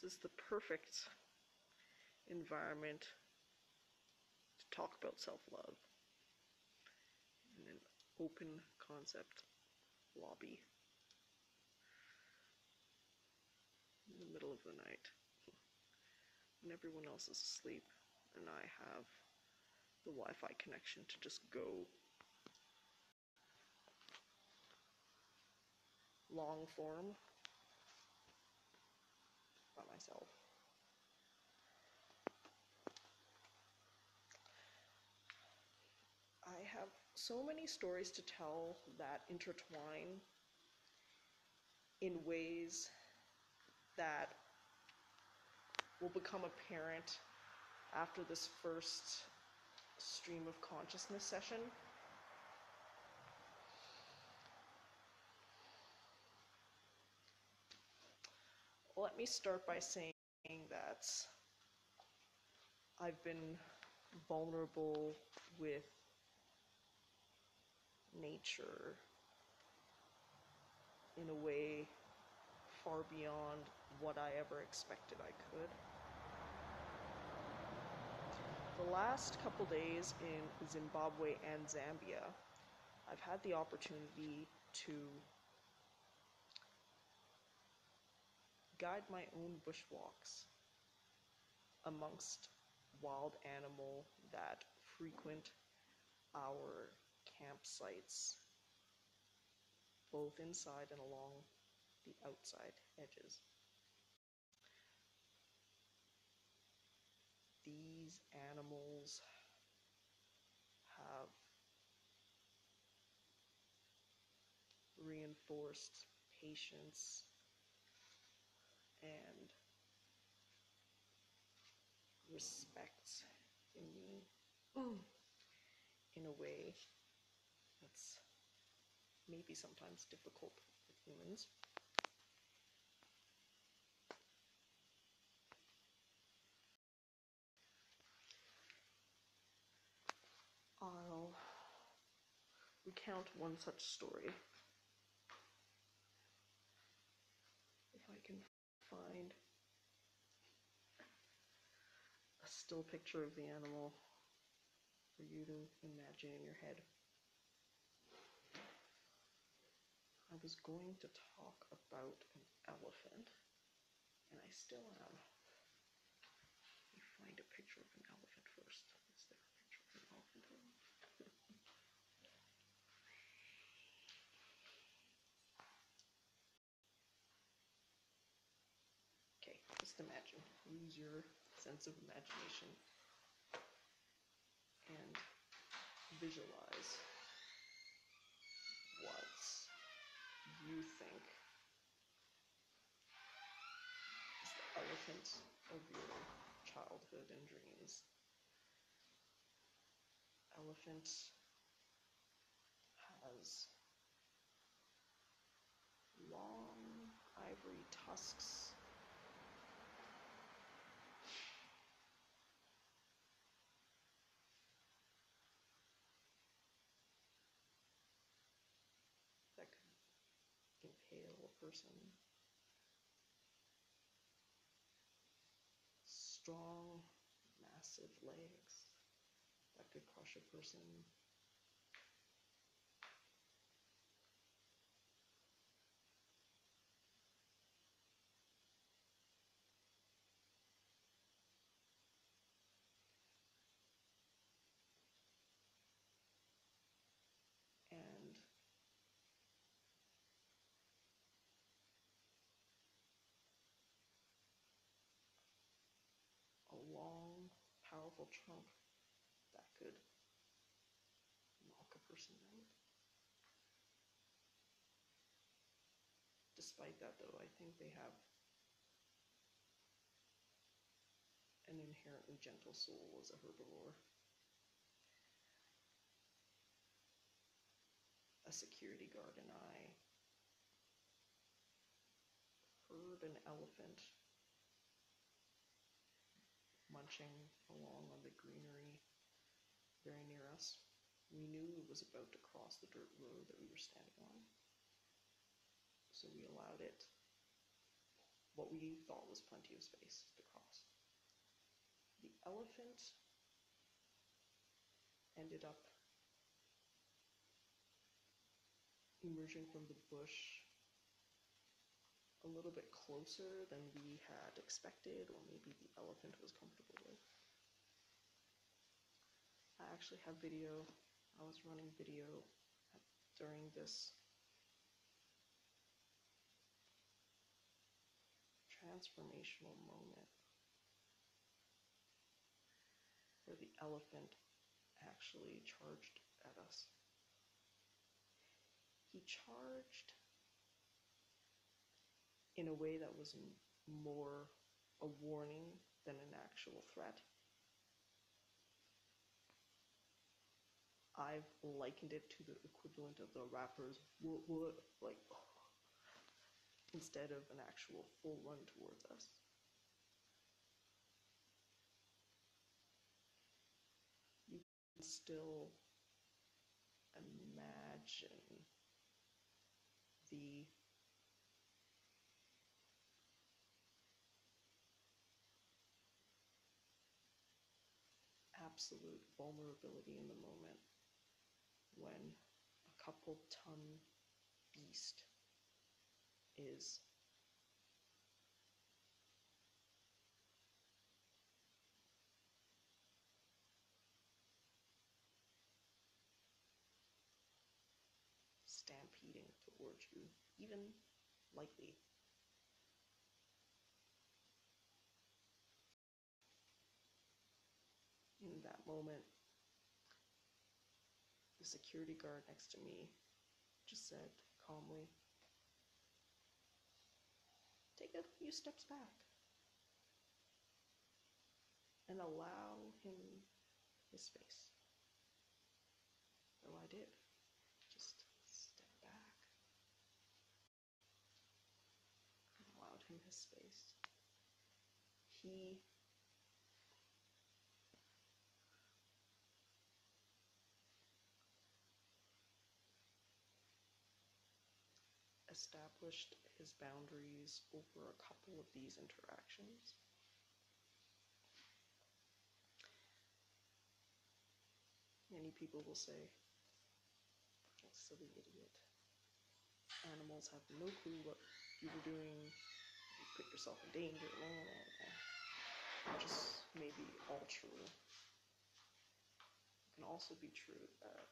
This is the perfect environment to talk about self love in an open concept lobby. In the middle of the night. When everyone else is asleep and I have the Wi Fi connection to just go long form myself. I have so many stories to tell that intertwine in ways that will become apparent after this first stream of consciousness session. Let me start by saying that I've been vulnerable with nature in a way far beyond what I ever expected I could. The last couple days in Zimbabwe and Zambia, I've had the opportunity to guide my own bushwalks amongst wild animal that frequent our campsites, both inside and along the outside edges. These animals have reinforced patience and respect in me mm. in a way that's maybe sometimes difficult with humans. I'll recount one such story. If I can find a still picture of the animal for you to imagine in your head. I was going to talk about an elephant, and I still am. Let me find a picture of an elephant first. Is there a picture of an elephant? okay, just imagine. Use your sense of imagination and visualize what you think is the elephant of your childhood and dreams. Elephant has long ivory tusks. That impale a person. Strong, massive legs that could crush a person. And a long, powerful that could knock a person out. Despite that, though, I think they have an inherently gentle soul as a herbivore. A security guard and I heard an elephant munching along on the greenery very near us. We knew it was about to cross the dirt road that we were standing on. So we allowed it what we thought was plenty of space to cross. The elephant ended up emerging from the bush a little bit closer than we had expected, or maybe the elephant was comfortable with. I actually have video, I was running video at, during this transformational moment where the elephant actually charged at us. He charged in a way that was more a warning than an actual threat. I've likened it to the equivalent of the rapper's "What what," like instead of an actual full run towards us. You can still imagine the absolute vulnerability in the moment when a couple ton beast is stampeding towards you, even lightly. In that moment, the security guard next to me just said calmly, Take a few steps back and allow him his space. So I did. Just step back and allowed him his space. He established his boundaries over a couple of these interactions. Many people will say, "Oh, silly idiot. Animals have no clue what you were doing. You put yourself in danger. Blah, blah, blah, blah." Which is maybe all true. It can also be true that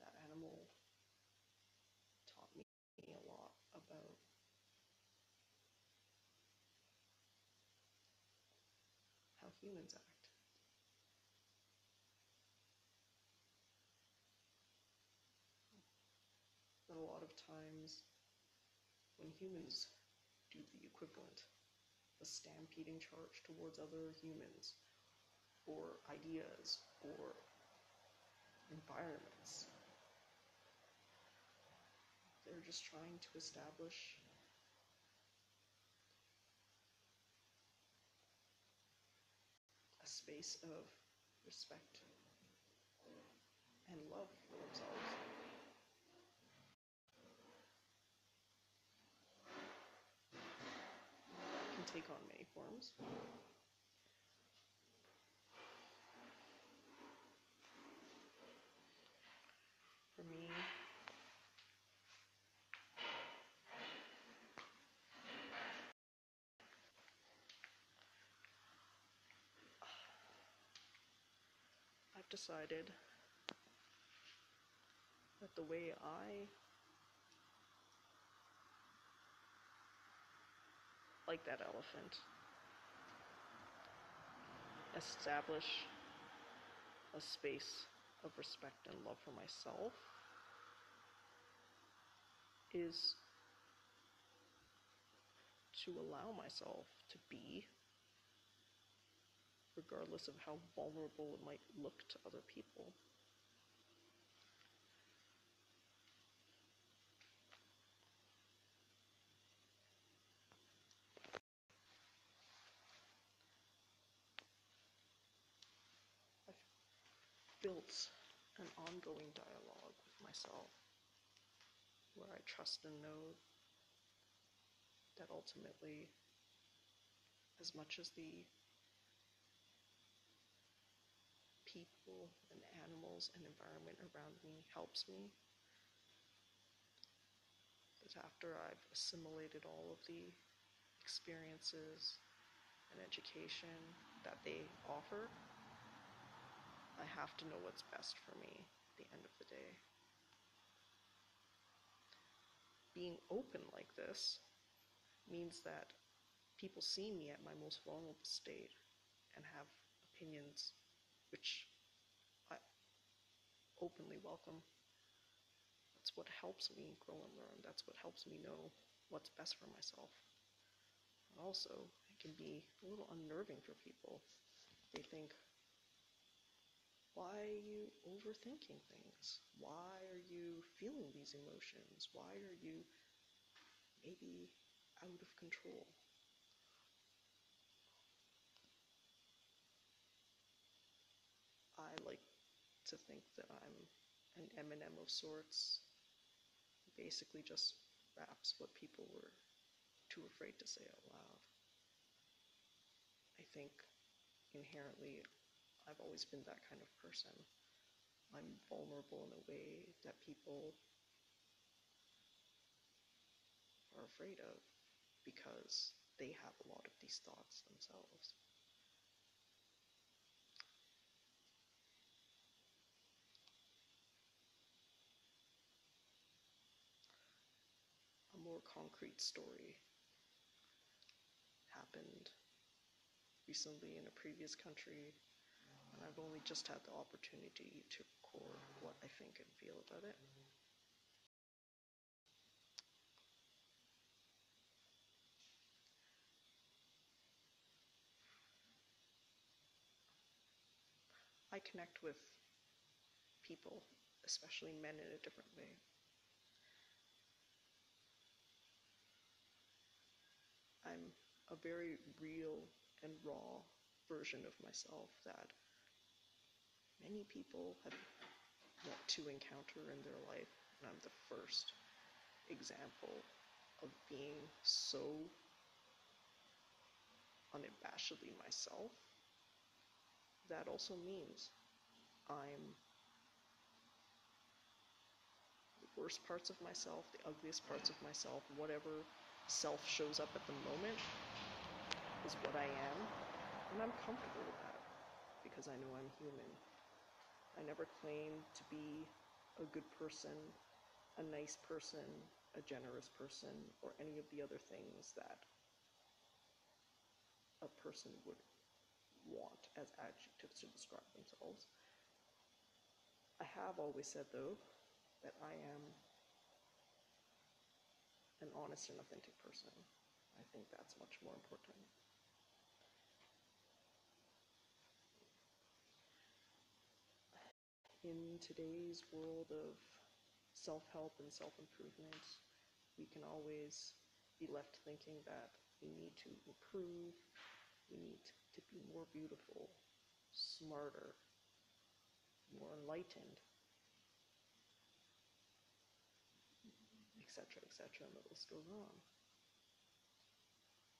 that animal taught me a lot about how humans act. That a lot of times when humans do the equivalent, the stampeding charge towards other humans or ideas or environments, they're just trying to establish a space of respect and love for themselves. Can take on many forms. For me, I've decided that the way I like that elephant establish a space of respect and love for myself is to allow myself to be regardless of how vulnerable it might look to other people. I've built an ongoing dialogue with myself where I trust and know that ultimately as much as the people and animals and environment around me helps me, But after I've assimilated all of the experiences and education that they offer, I have to know what's best for me at the end of the day. Being open like this means that people see me at my most vulnerable state and have opinions which openly welcome. That's what helps me grow and learn. That's what helps me know what's best for myself. And also, it can be a little unnerving for people. They think, why are you overthinking things? Why are you feeling these emotions? Why are you maybe out of control? I like to think that I'm an Eminem of sorts. Basically, just raps what people were too afraid to say out loud. I think inherently I've always been that kind of person. I'm vulnerable in a way that people are afraid of because they have a lot of these thoughts themselves. more concrete story happened recently in a previous country, and I've only just had the opportunity to record what I think and feel about it. I connect with people, especially men, in a different way. I'm a very real and raw version of myself that many people have yet to encounter in their life, and I'm the first example of being so unabashedly myself. That also means I'm the worst parts of myself, the ugliest parts of myself, whatever self shows up at the moment is what I am, and I'm comfortable with that because I know I'm human. I never claim to be a good person, a nice person, a generous person, or any of the other things that a person would want as adjectives to describe themselves. I have always said, though, that I am an honest and authentic person. I think that's much more important. In today's world of self help and self improvement, we can always be left thinking that we need to improve, we need to be more beautiful, smarter, more enlightened. etc., etc., and the list goes on.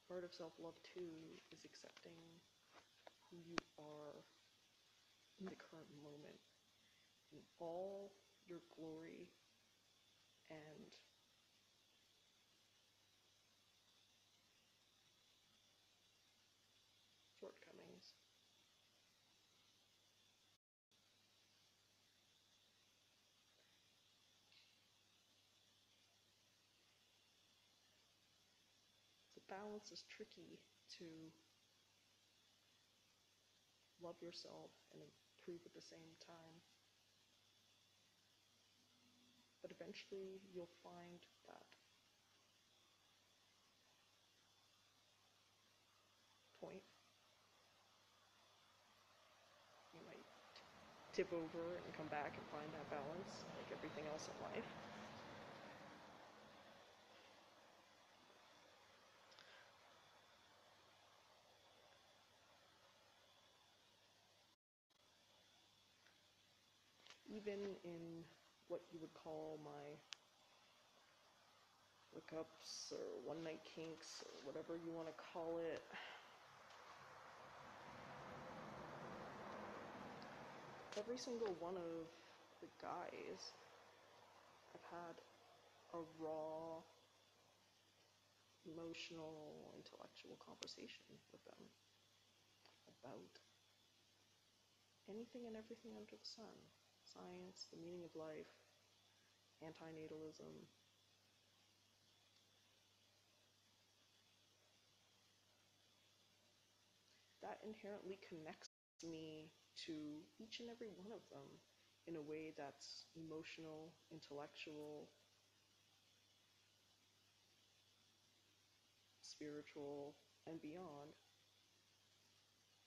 Part of self love, too, is accepting who you are in the current moment, all your glory and shortcomings. The balance is tricky to love yourself and improve at the same time. But eventually you'll find that point. You might tip over and come back and find that balance, like everything else in life. even in what you would call my hookups or one night kinks or whatever you want to call it. Every single one of the guys I've had a raw emotional intellectual conversation with them about anything and everything under the sun science the meaning of life antinatalism. That inherently connects me to each and every one of them in a way that's emotional, intellectual, spiritual, and beyond.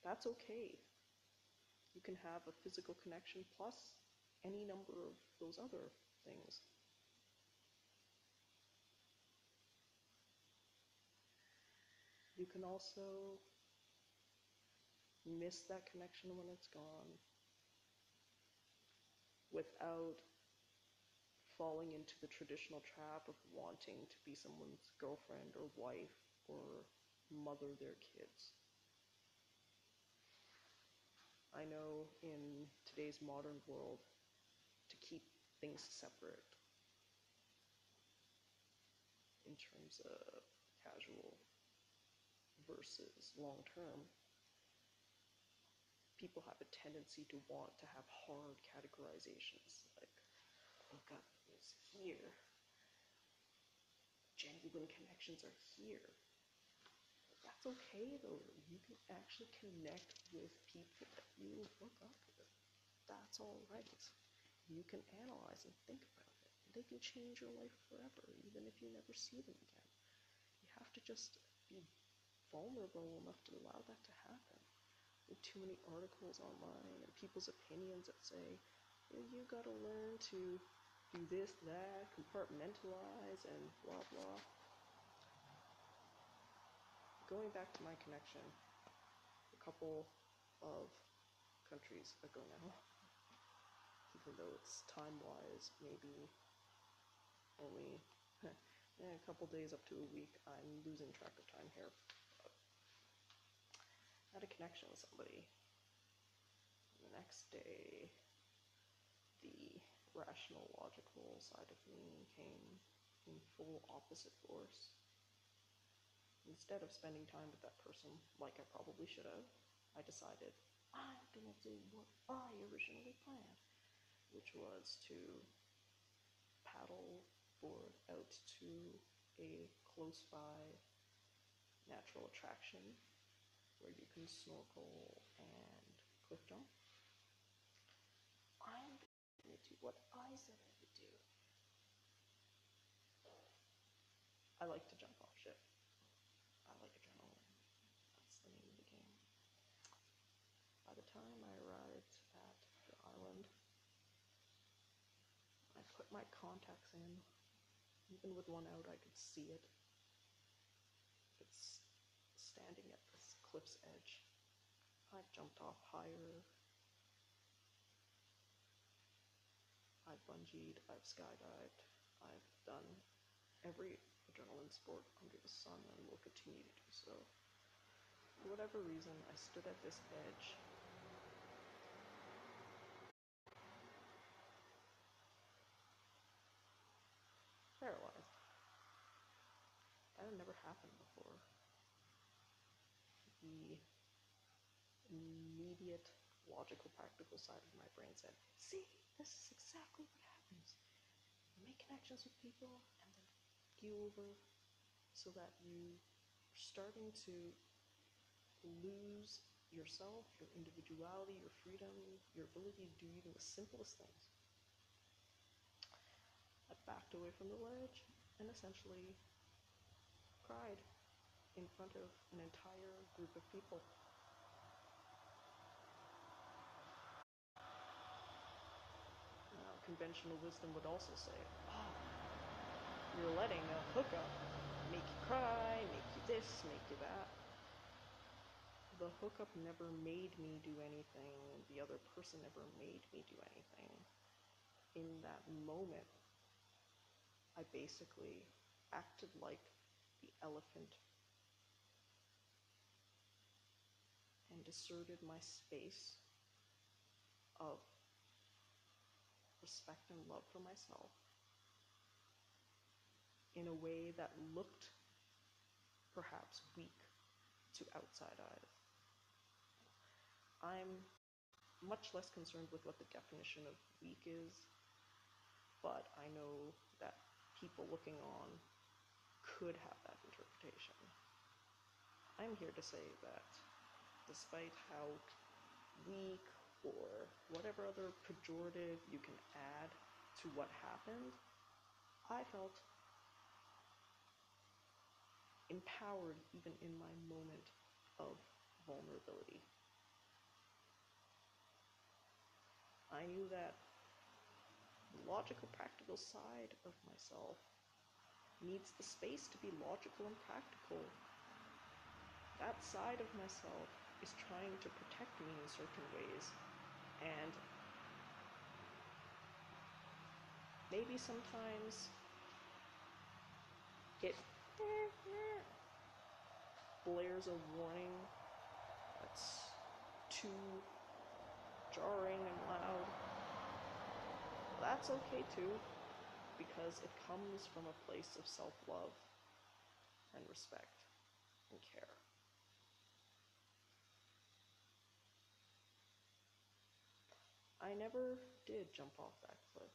That's okay. You can have a physical connection plus any number of those other things. You can also miss that connection when it's gone without falling into the traditional trap of wanting to be someone's girlfriend or wife or mother their kids. I know in today's modern world, things separate in terms of casual versus long term, people have a tendency to want to have hard categorizations like hookup is here, genuine connections are here. That's okay though. You can actually connect with people that you hook up with. That's all right. You can analyze and think about it. They can change your life forever, even if you never see them again. You have to just be vulnerable enough to allow that to happen. There are too many articles online and people's opinions that say, well, you gotta learn to do this, that, compartmentalize, and blah blah going back to my connection, a couple of countries ago now, though it's time wise, maybe only eh, a couple days up to a week, I'm losing track of time here. But I had a connection with somebody. The next day, the rational, logical side of me came in full opposite force instead of spending time with that person like I probably should have, I decided I'm gonna do what I originally planned, which was to paddle board out to a close by natural attraction where you can snorkel and cliff jump. I'm gonna do what I said I would do. I like to jump off ship. I like adrenaline. That's the name of the game. By the time I arrived at the island, I put my contacts in. Even with one out, I could see it. It's standing at this cliff's edge. I've jumped off higher. I've bungeed, I've skydived, I've done every adrenaline sport under the sun and will continue to do so. For whatever reason, I stood at this edge. Paralyzed. That had never happened before. The immediate, logical, practical side of my brain said, See, this is exactly what happens. You make connections with people, and then you over so that you are starting to lose yourself, your individuality, your freedom, your ability to do even the simplest things. I backed away from the ledge and essentially cried in front of an entire group of people. Now, conventional wisdom would also say, oh, you're letting a hookup make you cry, make you this, make you that. The hookup never made me do anything, the other person never made me do anything. In that moment, I basically acted like elephant and asserted my space of respect and love for myself in a way that looked perhaps weak to outside eyes. I'm much less concerned with what the definition of weak is, but I know that people looking on could have I'm here to say that despite how weak or whatever other pejorative you can add to what happened, I felt empowered even in my moment of vulnerability. I knew that the logical, practical side of myself needs the space to be logical and practical. That side of myself is trying to protect me in certain ways, and maybe sometimes it blares a warning that's too jarring and loud. That's okay too, because it comes from a place of self love and respect and care. I never did jump off that cliff.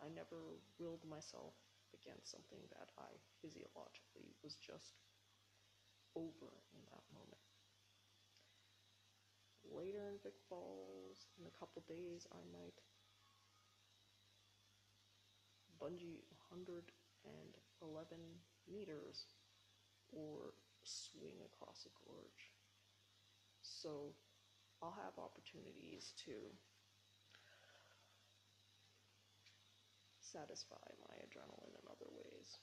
I never willed myself against something that I physiologically was just over in that moment later in Vic Falls, in a couple days, I might bungee 111 meters or swing across a gorge. So I'll have opportunities to satisfy my adrenaline in other ways.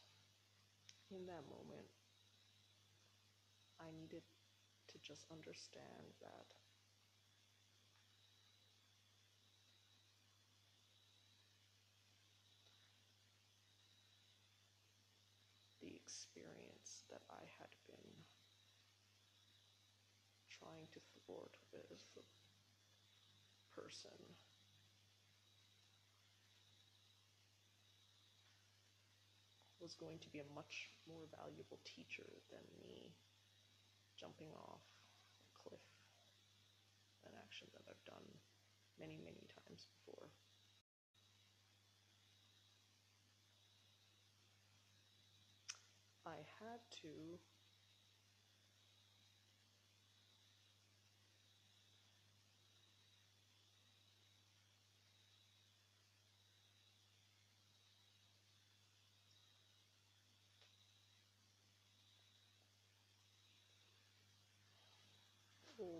In that moment, I needed to just understand that experience that I had been with a person was going to be a much more valuable teacher than me jumping off a cliff, an action that I've done many, many times before. I had to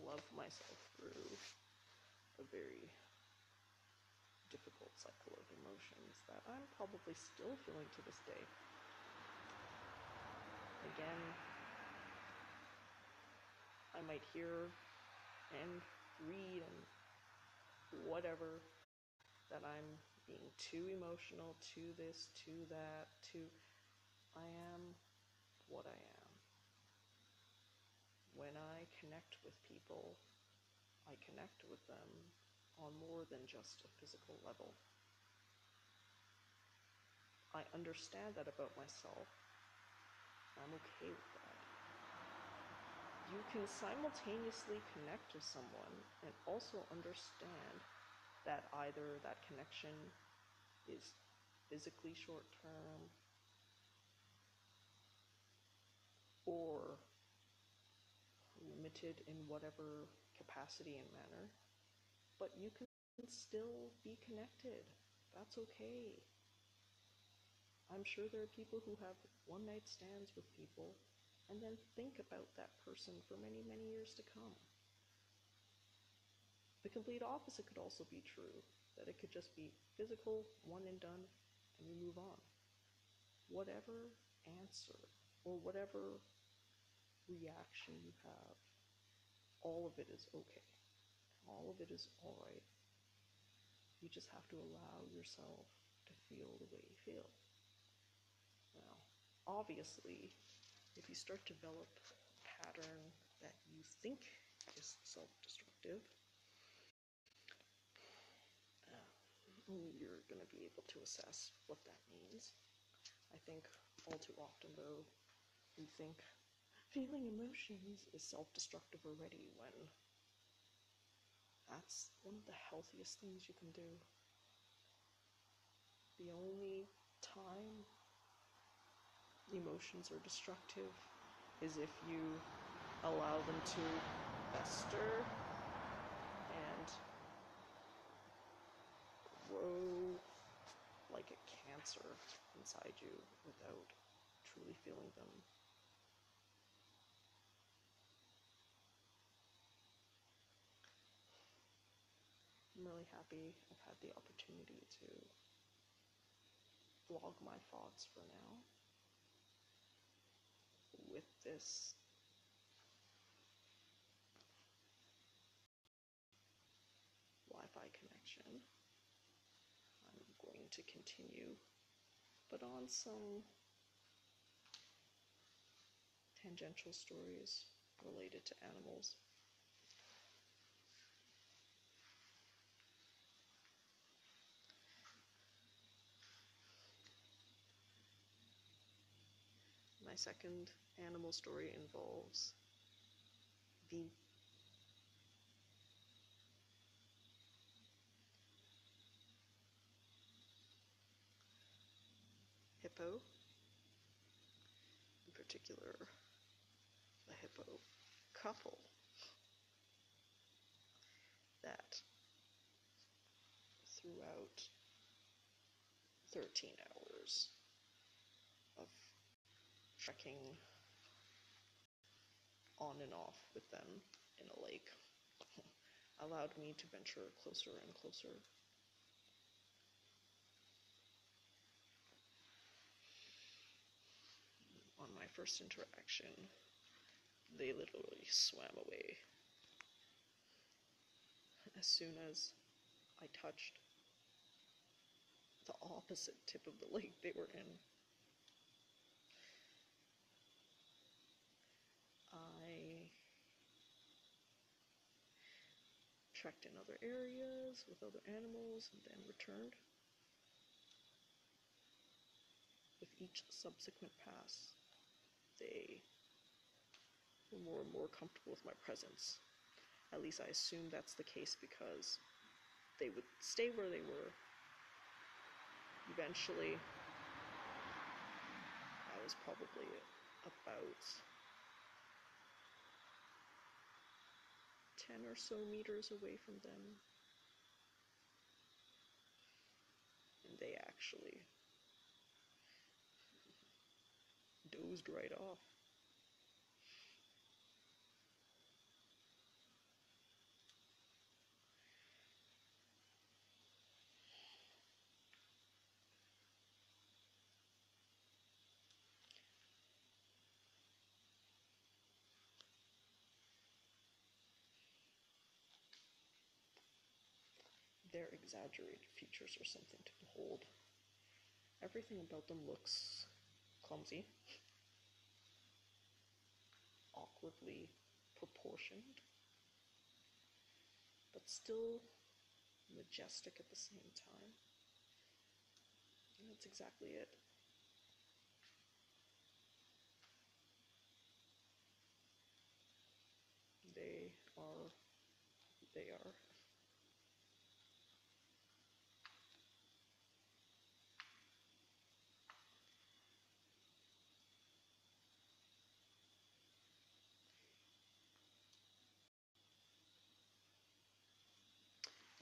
love myself through a very difficult cycle of emotions that I'm probably still feeling to this day again, I might hear and read and whatever that I'm being too emotional, to this, to that, to I am what I am. When I connect with people, I connect with them on more than just a physical level. I understand that about myself I'm okay with that. You can simultaneously connect to someone and also understand that either that connection is physically short term or limited in whatever capacity and manner, but you can still be connected. That's okay. I'm sure there are people who have one night stands with people and then think about that person for many, many years to come. The complete opposite could also be true, that it could just be physical, one and done, and you move on. Whatever answer or whatever reaction you have, all of it is okay. All of it is alright. You just have to allow yourself to feel the way you feel Now, obviously, if you start to develop a pattern that you think is self destructive, uh, you're going to be able to assess what that means. I think all too often, though, we think feeling emotions is self destructive already when that's one of the healthiest things you can do. The only time emotions are destructive is if you allow them to fester and grow like a cancer inside you without truly feeling them. I'm really happy I've had the opportunity to vlog my thoughts for now with this Wi-Fi connection. I'm going to continue, but on some tangential stories related to animals. Second animal story involves the hippo, in particular, the hippo couple that throughout 13 hours trekking on and off with them in a lake allowed me to venture closer and closer on my first interaction, they literally swam away. As soon as I touched the opposite tip of the lake they were in, trekked in other areas with other animals and then returned. With each subsequent pass, they were more and more comfortable with my presence. At least I assume that's the case because they would stay where they were. Eventually, I was probably about 10 or so meters away from them. And they actually dozed right off. Their exaggerated features are something to behold. Everything about them looks clumsy, awkwardly proportioned, but still majestic at the same time. And that's exactly it. They are, they are.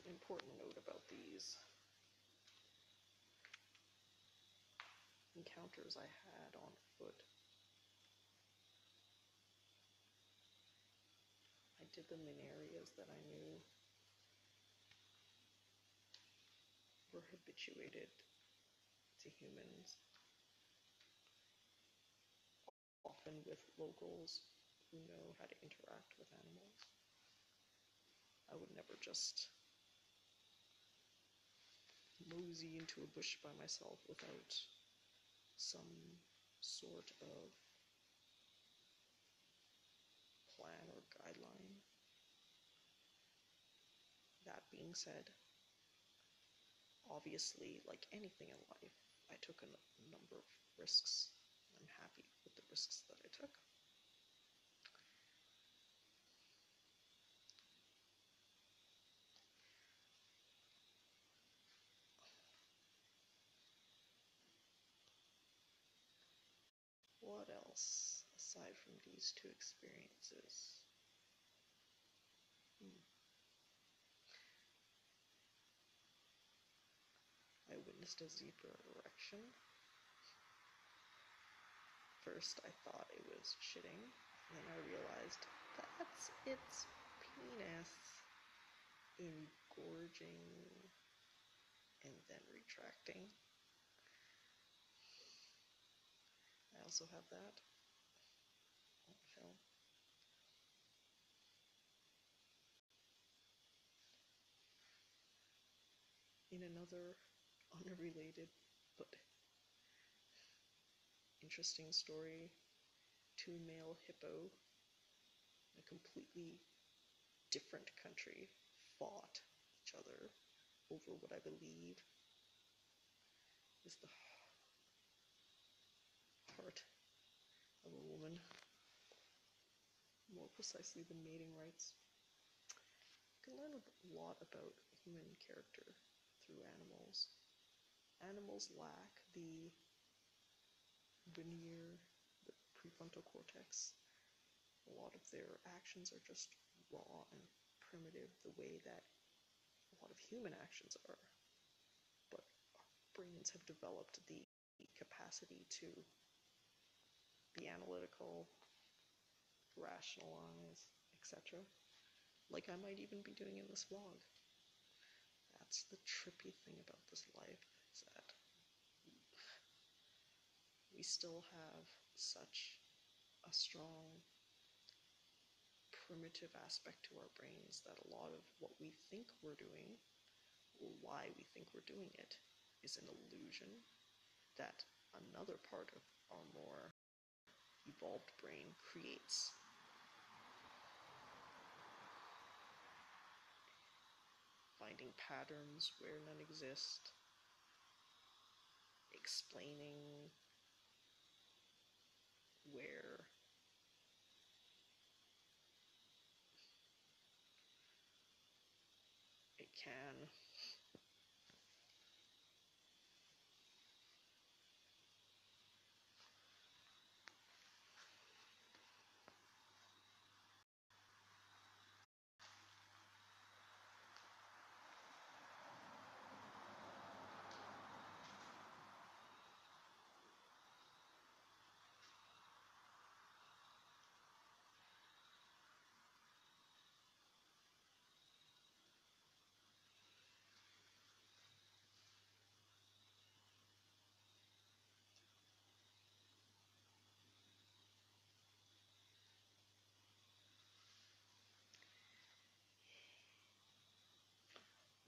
An important note about these encounters I had on foot. I did them in areas that I knew were habituated to humans, often with locals who know how to interact with animals. I would never just mosey into a bush by myself without some sort of plan or guideline. That being said, obviously, like anything in life, I took a n- number of risks. I'm happy with the risks that I took. What else aside from these two experiences? Hmm. I witnessed a zebra erection. First, I thought it was shitting, then I realized that's its penis engorging and then retracting. I also have that on film. In another unrelated but interesting story, two male hippo in a completely different country fought each other over what I believe is the heart of a woman, more precisely the mating rights. You can learn a lot about human character through animals. Animals lack the veneer, the prefrontal cortex. A lot of their actions are just raw and primitive, the way that a lot of human actions are. But our brains have developed the capacity to be analytical, rationalize, etc. Like I might even be doing in this vlog. That's the trippy thing about this life is that we still have such a strong primitive aspect to our brains that a lot of what we think we're doing or why we think we're doing it is an illusion that another part of our more evolved brain creates. Finding patterns where none exist, explaining where it can.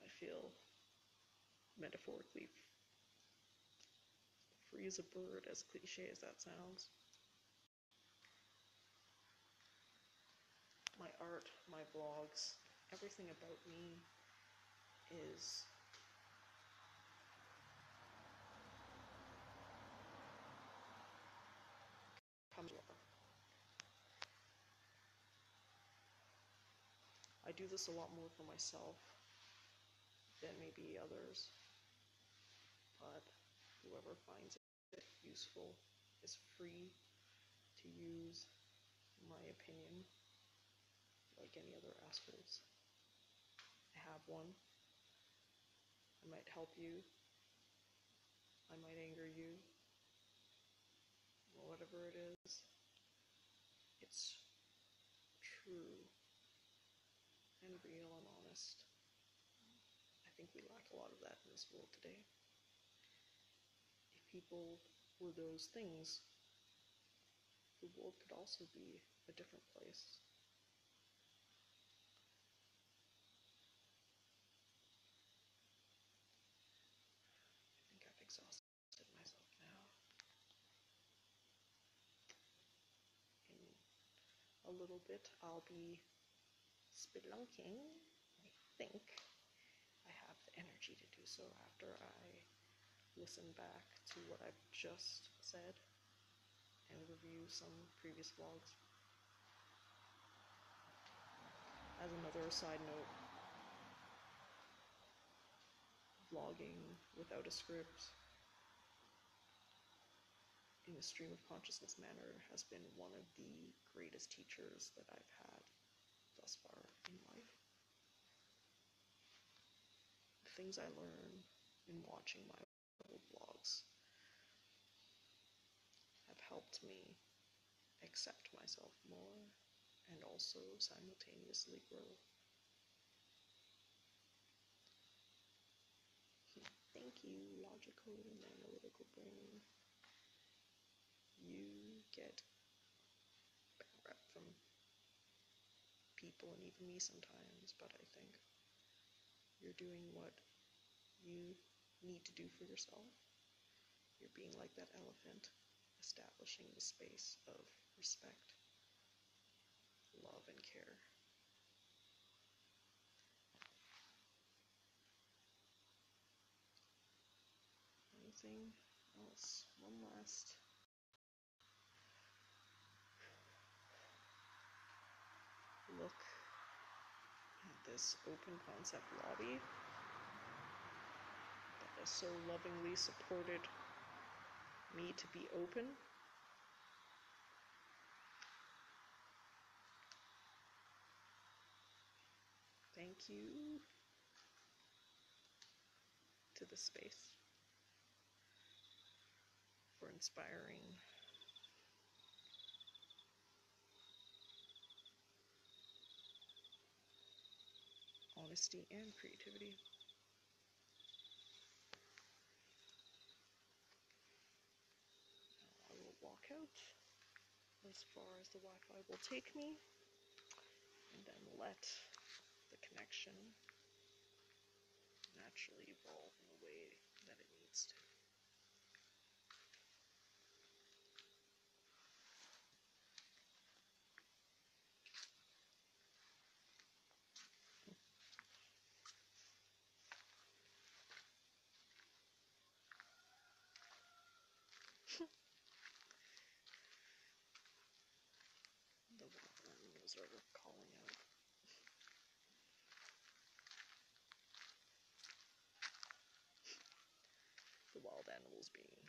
I feel metaphorically free as a bird, as cliche as that sounds. My art, my vlogs, everything about me is. I do this a lot more for myself than maybe others, but whoever finds it useful is free to use my opinion like any other assholes. I have one. I might help you. I might anger you. Whatever it is. It's true and real and honest. I think we lack a lot of that in this world today. If people were those things, the world could also be a different place. I think I've exhausted myself now. In a little bit, I'll be spelunking. I think energy to do so after I listen back to what I've just said and review some previous vlogs. As another side note, vlogging without a script in a stream of consciousness manner has been one of the greatest teachers that I've had thus far in life. The things I learn in watching my old vlogs have helped me accept myself more and also simultaneously grow. Thank you, logical and analytical brain you get bad rep from people and even me sometimes, but I think you're doing what you need to do for yourself. You're being like that elephant, establishing the space of respect, love, and care. Anything else? One last look at this open concept lobby so lovingly supported me to be open. Thank you to the space for inspiring honesty, and creativity. Now I will walk out as far as the Wi-Fi will take me and then let the connection naturally evolve in the way that it needs to. Goldstein